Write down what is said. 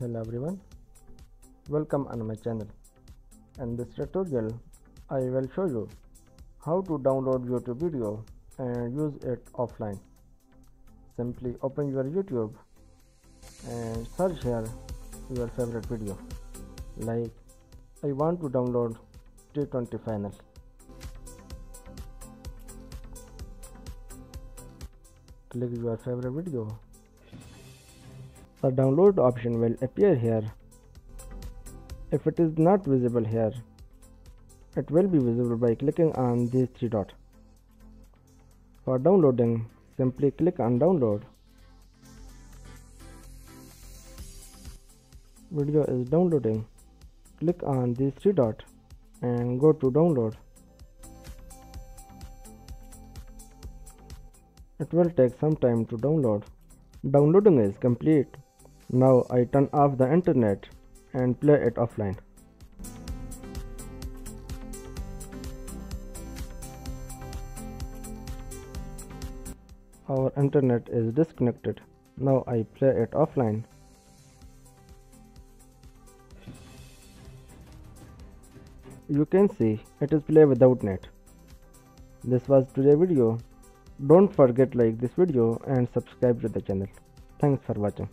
hello everyone. Welcome on my channel. In this tutorial i will show you how to download youtube video and use it offline. Simply open your youtube and search here your favorite video. Like i want to download t20 final. Click your favorite video the download option will appear here. If it is not visible here, it will be visible by clicking on these three dots. For downloading, simply click on download. Video is downloading. Click on these three dots and go to download. It will take some time to download. Downloading is complete. Now I turn off the internet and play it offline. Our internet is disconnected. Now I play it offline. You can see it is play without net. This was today's video. Don't forget like this video and subscribe to the channel. Thanks for watching.